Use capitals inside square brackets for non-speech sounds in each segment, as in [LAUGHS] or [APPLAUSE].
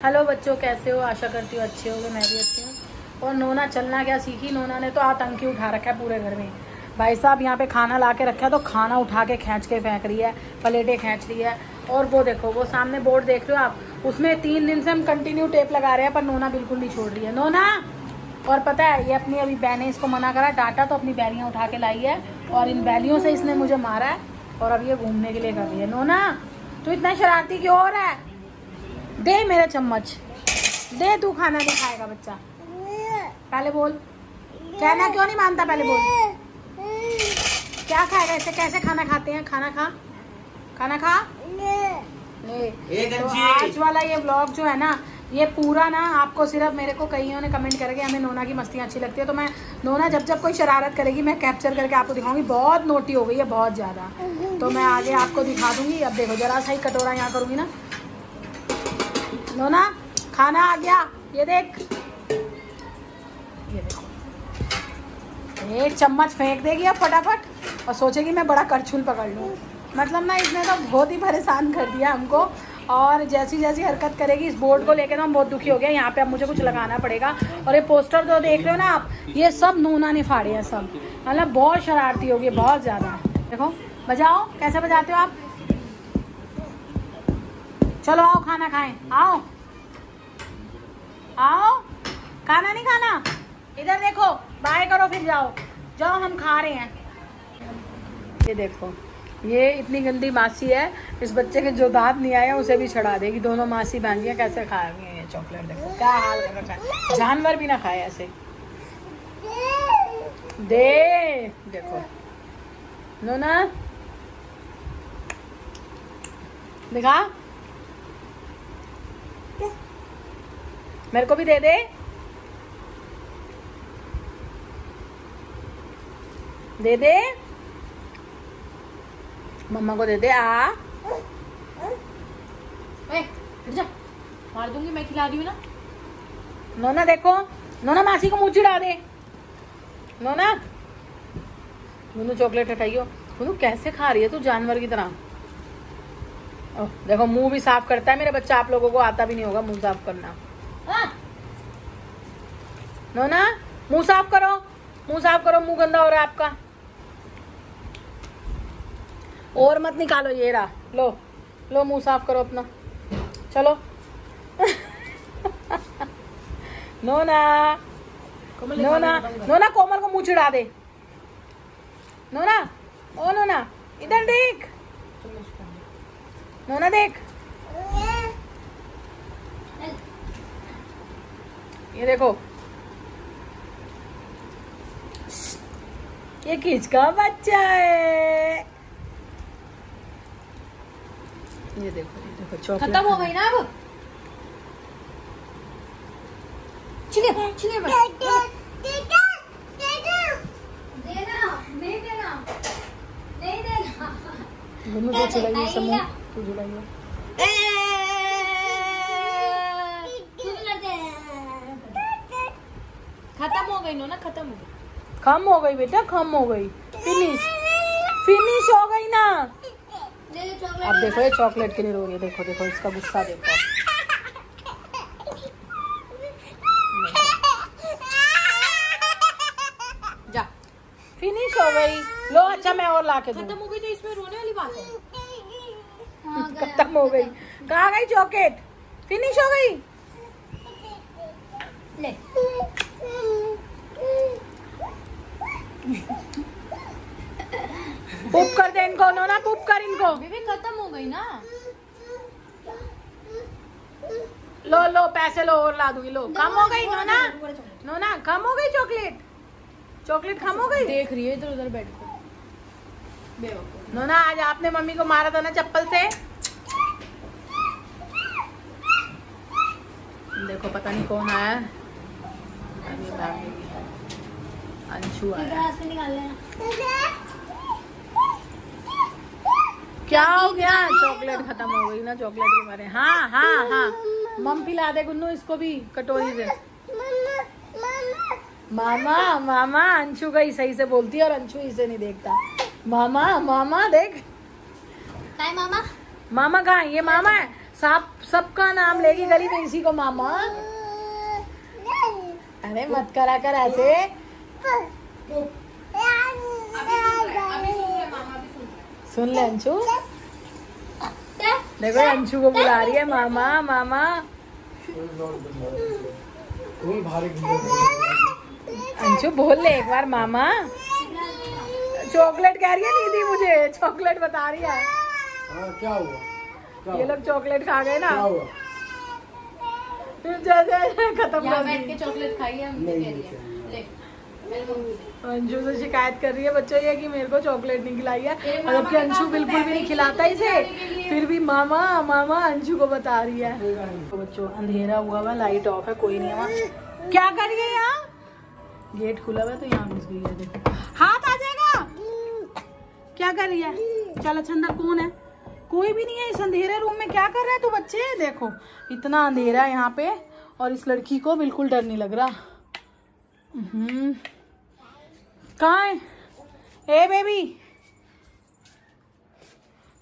Hello बच्चों, कैसे हो? आशा करती हूँ अच्छे होगे, मैं भी अच्छी हूँ। और नोना, चलना क्या सीखी? नोना ने तो आतंकी उठा रखा है पूरे घर में। भाई साहब, यहाँ पे खाना ला के रखा है तो खाना उठा के खींच के फेंक रही है, प्लेटें खींच रही है। और वो देखो, वो सामने बोर्ड देख रहे हो आप? उसमें तीन दिन से हम कंटिन्यू टेप लगा रहे हैं, पर नोना बिल्कुल नहीं छोड़ रही है। नोना! और पता है, ये अपनी, अभी बहने इसको मना करा डाटा तो अपनी बैलियाँ उठा के लाई है, और इन बैलियों से इसने मुझे मारा है, और अब ये घूमने के लिए कर रही है। नोना, तू इतना शरारती क्यों हो रहा है? दे मेरा चम्मच। दे तू खाना नहीं खाएगा बच्चा। पहले बोल। कहना क्यों नहीं मानता पहले बोल। क्या खाएगा इसे कैसे खाना खाते हैं? खाना खा। खाना खा। तो आज वाला ये ब्लॉग जो है ना ये पूरा ना आपको सिर्फ़ मेरे को कईयों ने कमेंट करके हमें नोना की मस्तियाँ अच्छी लगती है। तो मैं नोना जब जब कोई शरारत करेगी मैं कैप्चर करके आपको दिखाऊँगी। बहुत नोटी हो गई है बहुत ज़्यादा। तो मैं आगे आपको दिखा दूँगी। अब देखो जरा सा ही कटोरा यहाँ करूँगी ना। नोना, खाना आ गया। ये देख। ये देखो। एक चम्मच फेंक देगी अब फटाफट और सोचेगी मैं बड़ा करछुल पकड़ लूँ। मतलब ना इसने तो बहुत ही परेशान कर दिया हमको। और जैसी जैसी हरकत करेगी, इस बोर्ड को लेकर तो हम बहुत दुखी हो गए। यहाँ पे अब मुझे कुछ लगाना पड़ेगा। और ये पोस्टर जो देख रहे हो ना आप, ये सब नूना ने फाड़े हैं सब। मतलब बहुत शरारती होगी बहुत ज़्यादा। देखो, बजाओ, कैसे बजाते हो आप? चलो आओ, खाना खाएँ। आओ। आओ, खाना नहीं खाना? इधर देखो बाय करो, फिर जाओ। जाओ, हम खा रहे हैं। ये देखो, ये इतनी गंदी मासी है, इस बच्चे के जो दांत नहीं आए, उसे भी चढ़ा देगी दोनों मासी बहनियाँ कैसे खाएँगे ये चॉकलेट, देखो, क्या हाल कर रखा है। जानवर भी ना खाए ऐसे। दे, देखो। नो ना। दिखा। मेरे को भी दे दे। दे दे। मम्मा को दे दे आ। जा। मार दूँगी मैं खिला रही हूँ ना। नोना देखो। नोना मासी को मुँह चिड़ा दे। नोना मुन्नू चॉकलेट हटाइयो। मुन्नू कैसे खा रही है तू जानवर की तरह? देखो मुँह भी साफ़ करता है मेरा बच्चा। आप लोगों को आता भी नहीं होगा मुँह साफ़ करना। नोना मुँह साफ़ करो मुँह साफ़ करो मुँह गंदा हो रहा है आपका। और मत निकालो ये रहा। लो लो मुँह साफ़ करो अपना। चलो। नोना नोना नोना कोमल को मुँह चिढ़ा दे। नोना ओ नोना इधर देख। नोना देख। ये देखो। ये किसका बच्चा है? ये देखो ये देखो चॉकलेट खत्म हो गई ना अब? चलिए चलिए देना नहीं देना। नहीं देना। गुन्नू को चिढ़ाइए समूह तू चिढ़ाइए खत्म हो गई नो ना? खत्म हो गई। कम हो गई बेटा कम हो गई। फिनिश फिनिश हो गई ना। अब देखो ये चॉकलेट के लिए रो रही है। देखो देखो इसका गुस्सा देखो। जा। फिनिश हो गई। लो अच्छा मैं और ला के खत्म हो गई तो इसमें रोने वाली बात है। हाँ, खत्म हो गई। कहाँ गई चॉकलेट? फिनिश हो गई ले पुप कर दे इनको नो ना पुप कर इनको। बेबी खत्म हो गई ना? लो लो पैसे लो और ला दूँगी लो। कम हो गई नो ना नो ना कम हो गई चॉकलेट? चॉकलेट कम हो गई? देख रही है इधर उधर बैठ कर बेवकूफ़। नो ना आज आपने मम्मी को मारा था ना चप्पल से? देखो पता नहीं कौन आया। है। अंशु आया ग्लास में निकाल लेना क्या हो गया? चॉकलेट खत्म हो गई ना चॉकलेट के बारे हाँ हाँ हाँ। मम पिला दे गुन्नू इसको भी कटोरी से मामा मामा अंशु का ही सही से बोलती है और अंशु इसे नहीं देखता। मामा मामा देख। काय मामा? मामा कहा ये मामा है। सब सबका नाम लेगी गली में इसी को मामा। अरे मत करा कर ऐसे। सुन ले अंशु। देखो अंशु को बुला रही है मामा मामा। अंशु बोल ले एक बार मामा। चॉकलेट कह रही है दीदी मुझे चॉकलेट बता रही है। हाँ क्या हुआ? क्या ये लोग चॉकलेट खा गए ना। क्या जैसे खत्म कर दी। चॉकलेट खाई है। अंशु से शिकायत कर रही है बच्चों ये कि मेरे को चॉकलेट नहीं खिलाई है। और जबकि अंशु बिल्कुल भी नहीं तो खिलाता इसे के। फिर भी मामा मामा अंशु को बता रही है। तो बच्चों अंधेरा हुआ हुआ लाइट ऑफ़ है कोई नहीं है वहाँ। क्या कर रही है यहाँ? गेट खुला हुआ तो यहाँ घुस गई है देखो। हाथ आ जाएगा? क्या कर रही है? चल अच्छा अंदर कौन है? कोई भी नहीं है इस अंधेरे रूम में। क्या कर रहा है तू बच्चे? देखो इतना अंधेरा है यहाँ पे और इस लड़की को बिल्कुल डर नहीं लग रहा। हम्म। कहाँ है? ए बेबी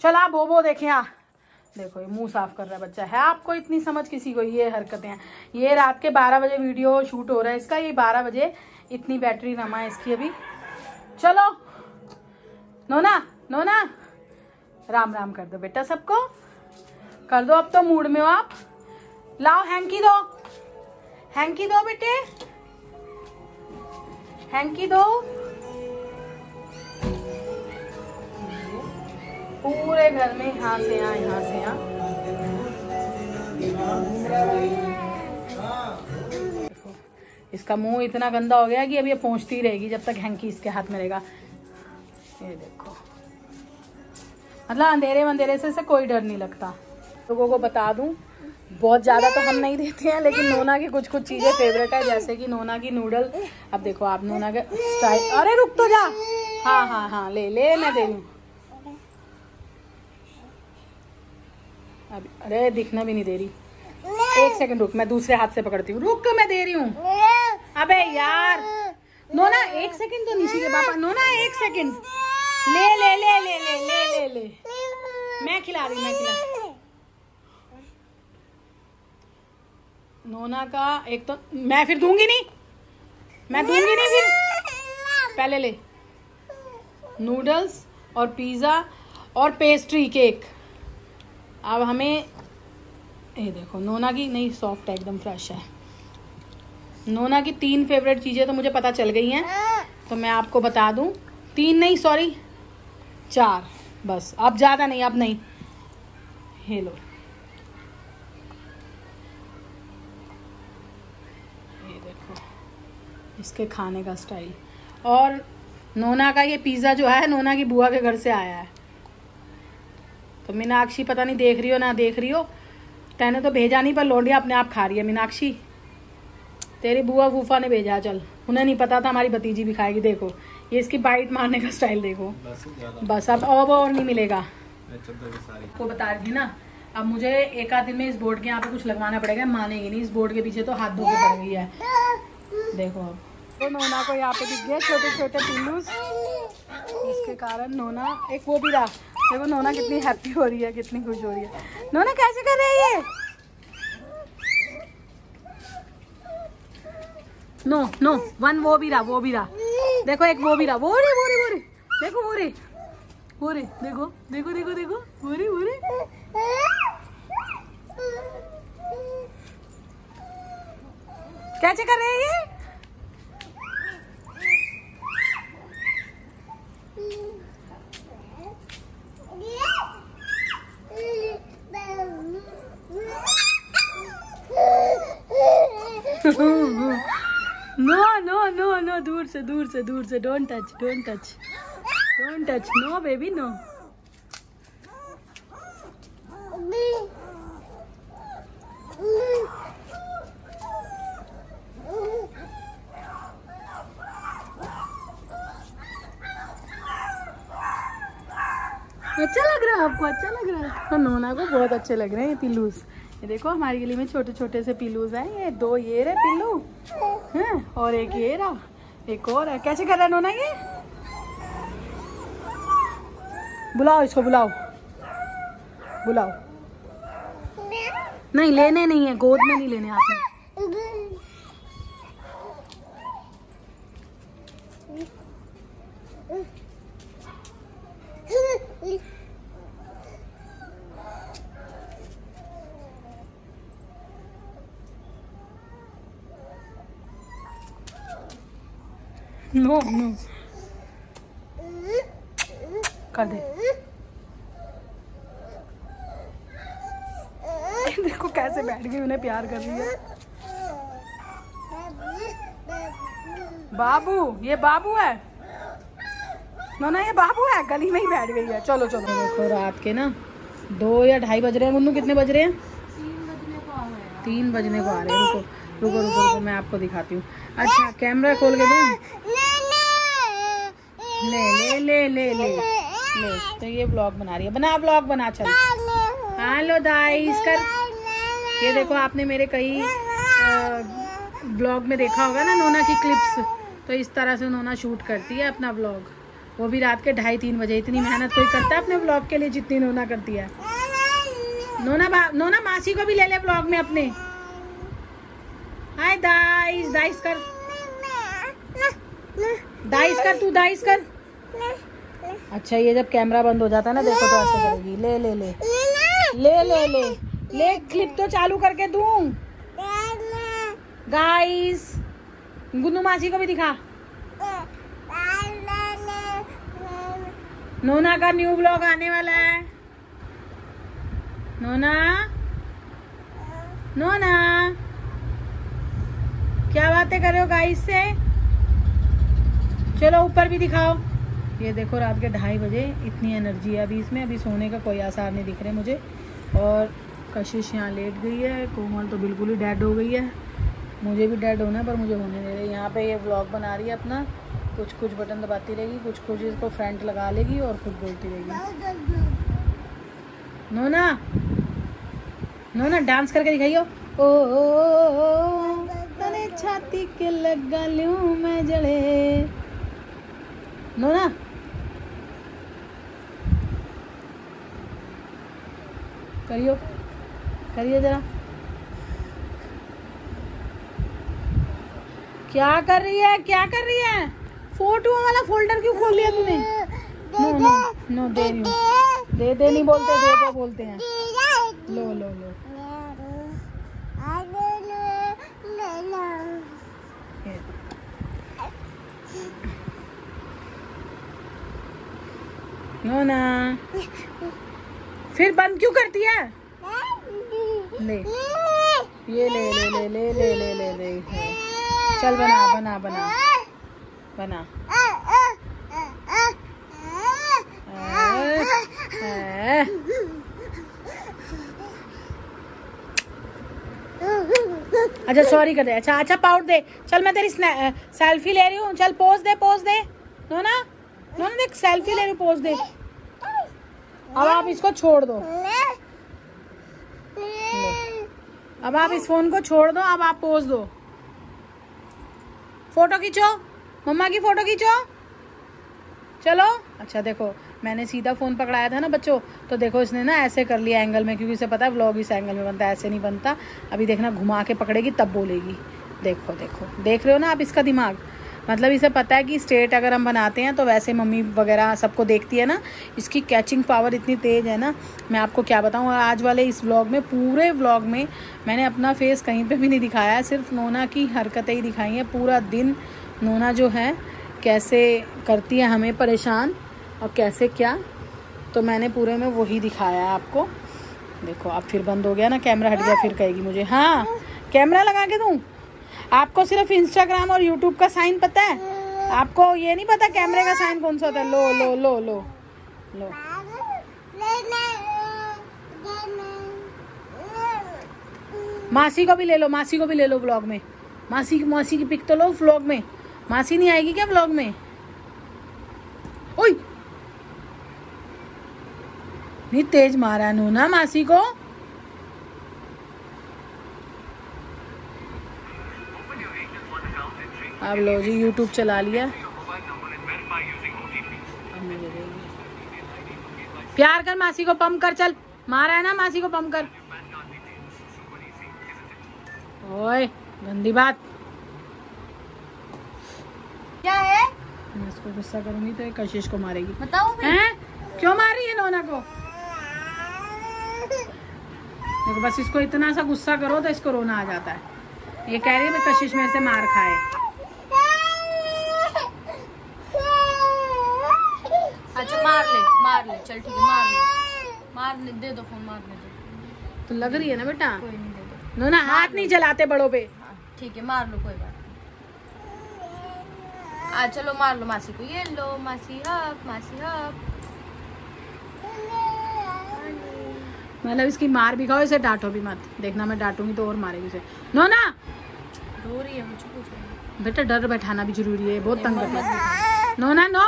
चल, आप बोबो देखें, आ। देखो, ये मुँह साफ़ कर रहा है बच्चा। है आपको इतनी समझ किसी को ये हरकतें हैं? ये रात के 12 बजे वीडियो शूट हो रहा है इसका। ये 12 बजे इतनी बैटरी रमा है इसकी अभी। चलो। नोना नोना। राम राम कर दो बेटा सबको। कर दो अब तो मूड में हो आप। लाओ, हैंकी दो। हैंकी दो बेटे। हैंकी दो। पूरे घर में यहाँ से यहाँ यहाँ से यहाँ। इसका मुँह इतना गंदा हो गया कि अब ये पहुँचती रहेगी जब तक हैंकी इसके हाथ में रहेगा। ये देखो। मतलब अंधेरे मंधेरे से इसे कोई डर नहीं लगता। लोगों को बता दूँ, बहुत ज़्यादा तो हम नहीं देते हैं, लेकिन नोना की कुछ कुछ चीज़ें फेवरेट है, जैसे कि नोना की नूडल अब देखो आप नोना के स्टाइल अरे रुक तो जा। हाँ हाँ हाँ ले ले, मैं दे रही अभी अरे दिखना भी नहीं दे रही। एक सेकंड रुक मैं दूसरे हाथ से पकड़ती हूँ। रुक मैं दे रही हूँ। अबे यार। नोना एक सेकंड तो निशी के पापा। नोना एक सेकंड ले ले ले ले ले ले ले ले। मैं खिला रही मैं खिला नोना का एक तो मैं फिर दूँगी नहीं। मैं दूँगी नहीं फिर। पहले ले। नूडल्स और पिज़्ज़ा और पेस्ट्री केक। अब हमें ये देखो, नोना की, नहीं सॉफ्ट है, एकदम फ्रेश है। नोना की तीन फेवरेट चीज़ें तो मुझे पता चल गई हैं तो मैं आपको बता दूँ। तीन नहीं सॉरी चार, बस। अब ज़्यादा नहीं, अब नहीं। हेलो ये देखो, इसके खाने का स्टाइल और नोना का ये पिज़्ज़ा जो है, नोना की बुआ के घर से आया है। तो मीनाक्षी पता नहीं देख रही हो ना देख रही हो? तैने तो भेजा नहीं पर लौंडिया अपने आप खा रही है मीनाक्षी। तेरी बुआ फूफा ने भेजा चल। उन्हें नहीं पता था हमारी भतीजी भी खाएगी देखो। ये इसकी बाइट मारने का स्टाइल देखो। बस अब अब और नहीं मिलेगा। को बता रही थी ना अब मुझे एक आध दिन में इस बोर्ड के यहाँ पे कुछ लगवाना पड़ेगा मानेगी नहीं। इस बोर्ड के पीछे तो हाथ धो के पड़ गई है। देखो अब। तो नोना को यहाँ पे दिख गए छोटे छोटे पिल्लूस। इसके कारण नोना, एक वो भी रहा। देखो नोना कितनी हैप्पी हो रही है, कितनी खुश हो रही है। नोना, कैसे कर रही है नो नो वन वो भी रहा, वो भी रहा। देखो एक वो भी रहा। वो रे वो रे वो रे। देखो, वो रे। वो रे, देखो देखो देखो देखो। वो रे वो रे। कैसे कर रहे हैं ये? no, no, no, no, दूर से दूर से दूर से don't touch, don't touch, don't touch, no baby, no. तो [LAUGHS] नोना को बहुत अच्छे लग रहे हैं ये पिल्लूस। ये देखो, हमारी गली में छोटे छोटे से पिल्लूस हैं। ये दो ये रहे पिल्लू। हैं? और एक ये रहा। एक और है। कैसे कर रहा है नोना ये? बुलाओ इसको, बुलाओ। बुलाओ। नहीं, लेने नहीं है। गोद में नहीं लेने आपने नो नो कर दे। देखो कैसे बैठ गई, उन्हें प्यार कर है। बाबू, ये बाबू है। ना ना, ये बाबू है, गली में ही बैठ गई है। चलो चलो। देखो, रात के ना, दो या ढाई बज रहे हैं। गुन्नू कितने बज रहे हैं? तीन बजने को आ रहे हैं। रुको रुको रुको रुको, मैं आपको दिखाती हूँ। अच्छा कैमरा खोल के दूँ? ले ले ले ले ले। ले तो ये ब्लॉग बना रही है। बना ब्लॉग बना चल। हेलो दाइस कर। ये देखो आपने मेरे कई ब्लॉग में देखा होगा ना नोना की क्लिप्स तो इस तरह से नोना शूट करती है अपना ब्लॉग वो भी रात के ढाई तीन बजे। इतनी मेहनत कोई करता है अपने ब्लॉग के लिए जितनी नोना करती है? नोना बा, नोना मासी को भी ले ले ब्लॉग में अपने। हाय दाइस दाइस कर। दाइस कर, तू दाइस कर। अच्छा ये जब कैमरा बंद हो जाता है ना, देखो तो ऐसे करेगी। ले ले ले। ले ले ले। ले क्लिप तो चालू करके दूँ। गाइस गुन्नू मासी को भी दिखा। नोना का न्यू ब्लॉग आने वाला है। नोना? नोना? क्या बातें कर रहे हो गाइस से? चलो ऊपर भी दिखाओ ये देखो रात के ढाई बजे इतनी एनर्जी है अभी इसमें अभी सोने का कोई आसार नहीं दिख रहे मुझे और कशिश यहाँ लेट गई है कोमल तो बिल्कुल ही डेड हो गई है मुझे भी डेड होना है पर मुझे होने नहीं रही यहाँ पे ये व्लॉग बना रही है अपना कुछ कुछ बटन दबाती रहेगी कुछ कुछ इसको फ्रंट लगा लेगी और खुद बोलती रहेगी नोना नोना डांस करके दिखाइयो ओ, छाती के लगा लूँ मैं जड़े नोना करियो करियो जरा क्या कर रही है? क्या कर रही है? फ़ोटो वाला फोल्डर क्यों खोल लिया तूने? नो नो नो दे दे दे नहीं बोलते दे दे बोलते हैं। लो लो लो। नो ना फिर बंद क्यों करती है? ले। ये ले ले ले ले ले ले ले ले चल बना बना बना। बना। अच्छा सॉरी कर दे। अच्छा अच्छा पाउट दे। चल, मैं तेरी सेल्फी ले रही हूँ। चल पोज दे पोज दे। नो ना नो ना देख सेल्फी ले रही हूँ पोज दे। अब आप इसको छोड़ दो। अब आप इस फ़ोन को छोड़ दो, अब आप पोज दो। फ़ोटो खींचो, मम्मा की फ़ोटो खींचो। चलो अच्छा देखो, मैंने सीधा फ़ोन पकड़ाया था ना बच्चों तो देखो इसने ना ऐसे कर लिया एंगल में, क्योंकि इसे पता है व्लॉग इस एंगल में बनता है, ऐसे नहीं बनता। अभी देखना, घुमा के पकड़ेगी तब बोलेगी। देखो देखो, देख रहे हो ना आप इसका दिमाग? मतलब इसे पता है कि स्ट्रेट अगर हम बनाते हैं तो वैसे मम्मी वगैरह सबको देखती है ना, इसकी कैचिंग पावर इतनी तेज़ है ना। मैं आपको क्या बताऊँ, आज वाले इस व्लॉग में, पूरे व्लॉग में मैंने अपना फेस कहीं पर भी नहीं दिखाया, सिर्फ़ नोना की हरकतें ही दिखाई हैं। पूरा दिन नोना जो है, कैसे करती है हमें परेशान, और कैसे क्या तो मैंने पूरे में वही दिखाया है आपको। देखो, अब फिर बंद हो गया ना कैमरा हट गया, फिर कहेगी मुझे हाँ कैमरा लगा के दूँ? आपको सिर्फ़ इंस्टाग्राम और यूट्यूब का साइन पता है? आपको ये नहीं पता कैमरे का साइन कौन सा होता है? लो लो लो लो। लो। मासी को भी ले लो, मासी को भी ले लो ब्लॉग में। मासी की मासी की पिक तो लो व्लॉग में। मासी नहीं आएगी क्या व्लॉग में? नहीं तेज मारा नू ना मासी को। अब लो जी यूट्यूब चला लिया। प्यार कर मासी को पम कर चल। मारा है ना मासी को पम कर। ओए गंदी बात। क्या है? मैं इसको गुस्सा करूँगी तो ये कशिश को मारेगी। बताओ हैं? क्यों मार रही है नोना को? देखो बस इसको इतना सा गुस्सा करो तो इसको रोना आ जाता है। ये कह रही है मैं कशिश में से मार खाए। अच्छा मार ले मार ले। चल ठीक है मार ले। मार ले दे दो फ़ोन मारने दो। तो लग रही है ना बेटा? कोई नहीं दे दो। नोना हाथ नहीं चलाते बड़ों पे। हाँ ठीक है मार लो कोई बात नहीं। आ चलो मार लो मासी को। ये लो मासी हक मासी हक। मतलब इसकी मार भी खाओ इसे डांटो भी मत। देखना मैं डांटूँगी तो और मारेगी इसे नोना रो रही है मुझे बेटा डर बैठाना भी ज़रूरी है बहुत तंग करती है नोना नो!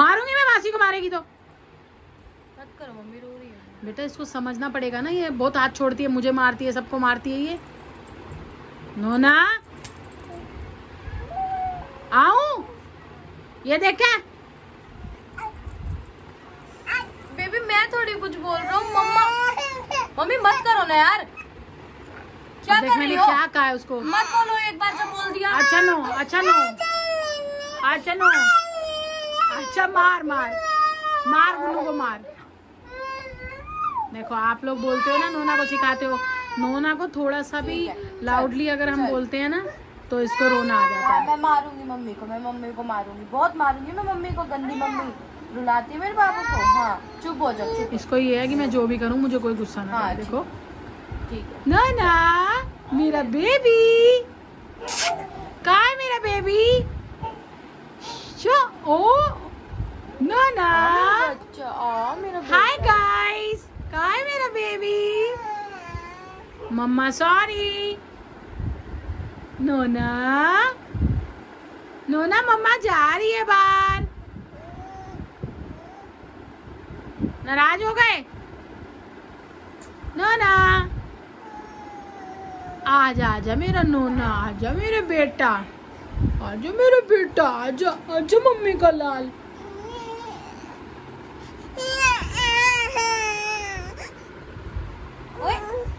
मारूँगी मैं मासी को मारेगी तो। मत करो मम्मी रो रही है। बेटा इसको समझना पड़ेगा ना ये बहुत हाथ छोड़ती है मुझे मारती है सबको मारती है ये। नोना आऊँ ये देखे बेबी मैं थोड़ी कुछ बोल रहा हूँ मम्मा। मम्मी मत करो ना यार। क्या कर रही हो? क्या कहा है उसको? मत बोलो एक बार जब बोल दिया। अच्छा नो अच्छा नो। अच्छा नो। अच्छा मार मार। मार गुन्नू को मार। देखो आप लोग बोलते हो ना नोना को सिखाते हो। नोना को थोड़ा सा भी लाउडली अगर हम बोलते हैं ना तो इसको रोना आ जाता हाँ, मैं मारूँगी मम्मी को मैं मम्मी को मारूँगी बहुत मारूँगी मैं मम्मी को गंदी मम्मी। रुलाती है मेरे बाबू को? हाँ चुप हो जाओ चुप इसको ये है कि मैं जो भी करूँ मुझे कोई गुस्सा ना हाँ, देखो। ठीक है। नोना मेरा बेबी। कहाँ है मेरा बेबी? ओ हाय गाइस है मेरा बेबी मम्मा सॉरी नोना। नोना मम्मा जा रही है बाहर। नाराज़ हो गए? नोना। आजा आजा मेरा नोना आजा मेरे बेटा। आजा मेरा बेटा आजा आजा मम्मी का लाल ओए,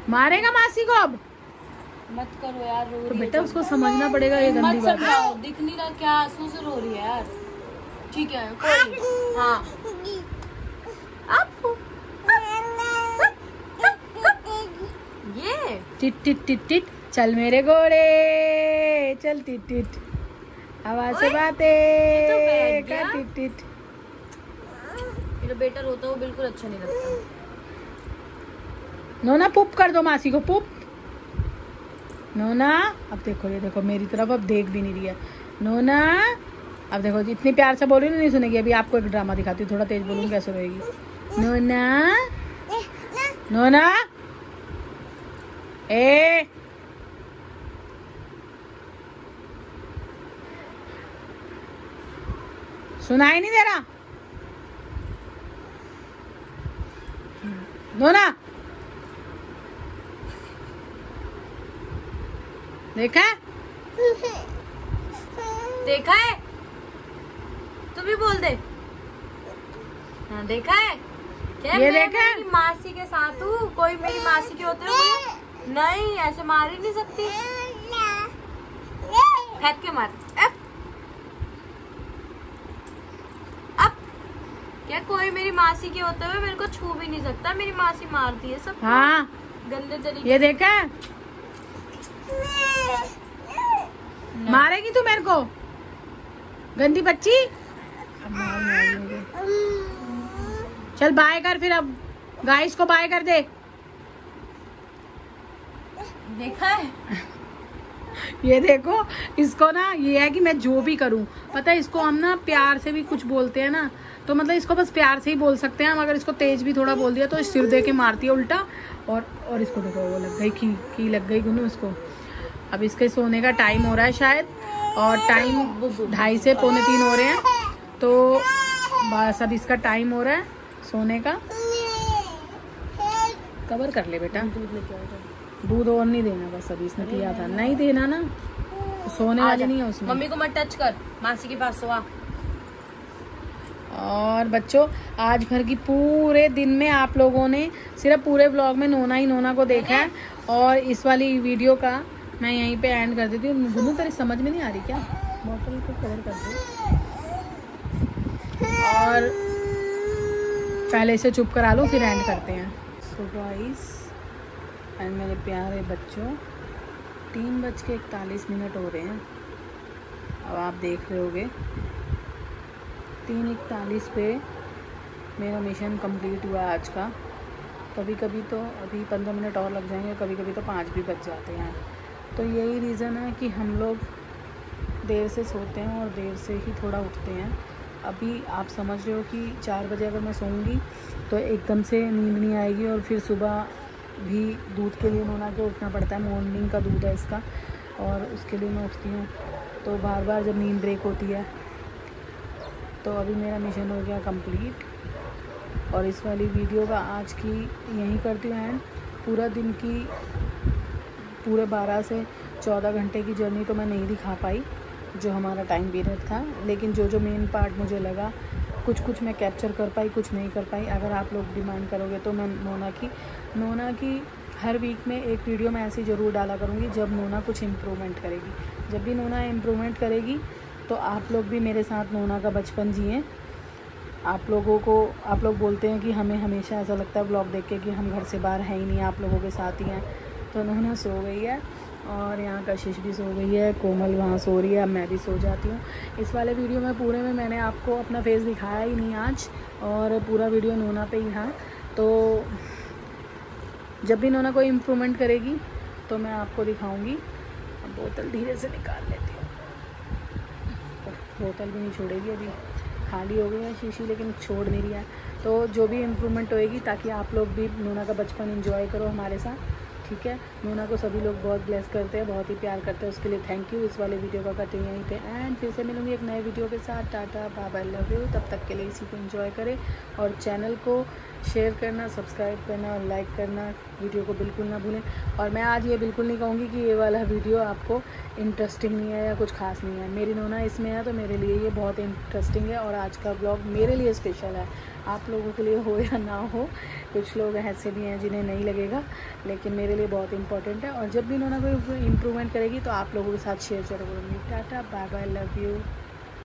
मारेगा मासी को अब। मत करो यार रो तो रही है बेटा उसको समझना पड़ेगा ये गंदी बात। है दिख नहीं रहा क्या आँसू से रो रही है यार। ठीक है। हाँ। ये। टिट टिट टिट टिट। चल मेरे घोड़े। चल टिट टिट। हवा से बातें। तो। टिट टिट। मेरा बेटा रोता हुआ बिल्कुल अच्छा नहीं लगता। नोना, पुप कर दो मासी को, पुप। नोना, अब देखो, ये देखो, मेरी तरफ़ अब देख भी नहीं रही है। नोना, अब देखो, इतनी प्यार से बोल रही नहीं सुनेगी। अभी आपको एक ड्रामा दिखाती हूँ, थोड़ा तेज बोलूँ, कैसे रहेगी नोना नोना। ए। सुनाई नहीं दे रहा। नोना देखा है? देखा है? तू भी बोल दे। हाँ देखा है? क्या ये देखा है? मासी के साथ हूँ? कोई मेरी मासी के होते हो नहीं ऐसे मार ही नहीं सकती। फेंक के मार। अब अब क्या कोई मेरी मासी के होते हुए मेरे को छू भी नहीं सकता? मेरी मासी मारती है सब। हाँ। गंदे तरीके ये देखा मारेगी तू मेरे को? गंदी बच्ची। चल बाय कर फिर अब। गाइस को बाय कर दे। देखा है? [LAUGHS] ये देखो इसको ना ये है कि मैं जो भी करूँ। पता है इसको हम ना प्यार से भी कुछ बोलते हैं ना तो मतलब इसको बस प्यार से ही बोल सकते हैं हम अगर इसको तेज भी थोड़ा बोल दिया तो सिर दे के मारती है उल्टा। और और इसको देखो वो लग गई की की लग गई गुनू इसको। अब इसके सोने का टाइम हो रहा है शायद और टाइम ढाई से पौने तीन हो रहे हैं। तो बस अब इसका टाइम हो रहा है सोने का। कवर कर ले बेटा। दूध लेके दूध और नहीं देना बस अभी इसने पिया था। नहीं देना ना। तो सोने वाली नहीं है उसमें। मम्मी को मत टच कर। मासी के पास सो आ। और बच्चों आज भर की पूरे दिन में आप लोगों ने सिर्फ़ पूरे ब्लॉग में नोना ही नोना को देखा है। और इस वाली वीडियो का मैं यहीं पे एंड कर देती हूँ गुनू तेरी समझ में नहीं आ रही क्या? बॉटल को कवर कर दो। और पहले इसे चुप करा लो, फिर एंड करते हैं। सो गाइस एंड मेरे प्यारे बच्चों, तीन बज के इकतालीस मिनट हो रहे हैं। अब आप देख रहे होगे, तीन इकतालीस पे मेरा मिशन कंप्लीट हुआ आज का। कभी कभी तो अभी पंद्रह मिनट और लग जाएँगे कभी कभी तो पाँच भी बज जाते हैं। तो यही रीज़न है कि हम लोग देर से सोते हैं और देर से ही थोड़ा उठते हैं। अभी आप समझ रहे हो कि चार बजे अगर मैं सोऊँगी तो एकदम से नींद नहीं आएगी और फिर सुबह भी दूध के लिए नोना के उठना पड़ता है। मॉर्निंग का दूध है इसका और उसके लिए मैं उठती हूँ। तो बार बार जब नींद ब्रेक होती है तो अभी मेरा मिशन हो गया कंप्लीट और इस वाली वीडियो का आज की यहीं करती हूँ एंड पूरा दिन की पूरे बारह से चौदह घंटे की जर्नी तो मैं नहीं दिखा पाई, जो हमारा टाइम पीरियड था। लेकिन जो जो मेन पार्ट मुझे लगा कुछ कुछ मैं कैप्चर कर पाई, कुछ नहीं कर पाई। अगर आप लोग डिमांड करोगे तो मैं नोना की नोना की हर वीक में एक वीडियो मैं ऐसी ज़रूर डाला करूँगी, जब नोना कुछ इम्प्रूवमेंट करेगी। जब भी नोना इम्प्रूवमेंट करेगी तो आप लोग भी मेरे साथ नोना का बचपन जिए। आप लोगों को, आप लोग बोलते हैं कि हमें हमेशा ऐसा लगता है ब्लॉग देख के कि हम घर से बाहर हैं ही नहीं, आप लोगों के साथ ही हैं। तो नोना सो गई है और यहाँ कशिश भी सो गई है, कोमल वहाँ सो रही है, अब मैं भी सो जाती हूँ। इस वाले वीडियो में पूरे में मैंने आपको अपना फेस दिखाया ही नहीं आज और पूरा वीडियो नोना पे ही था। तो जब भी नोना कोई इम्प्रूवमेंट करेगी तो मैं आपको दिखाऊँगी। अब बोतल धीरे से निकाल लेती हूँ। बोतल भी नहीं छोड़ेगी अभी। खाली हो गई है शीशी, लेकिन छोड़ नहीं रही है। तो जो भी इम्प्रूवमेंट होएगी, ताकि आप लोग भी नोना का बचपन इंजॉय करो हमारे साथ। ठीक है? नोना को सभी लोग बहुत ब्लेस करते हैं, बहुत ही प्यार करते हैं, उसके लिए थैंक यू इस वाले वीडियो का करते यहीं पे। एंड फिर से मिलूँगी एक नए वीडियो के साथ। टाटा बाबा लव यू तब तक के लिए इसी को एंजॉय करें। और चैनल को शेयर करना सब्सक्राइब करना और लाइक करना वीडियो को बिल्कुल ना भूलें। और मैं आज ये बिल्कुल नहीं कहूँगी कि ये वाला वीडियो आपको इंटरेस्टिंग नहीं है या कुछ खास नहीं है। मेरी नोना इसमें है तो मेरे लिए ये बहुत इंटरेस्टिंग है। और आज का ब्लॉग मेरे लिए स्पेशल है। आप लोगों के लिए हो या ना हो, कुछ लोग ऐसे भी हैं जिन्हें नहीं लगेगा, लेकिन मेरे लिए बहुत इंपॉर्टेंट है। और जब भी इन्होंने कोई इम्प्रूवमेंट करेगी तो आप लोगों के साथ शेयर ज़रूर करूँगी tata bye bye love you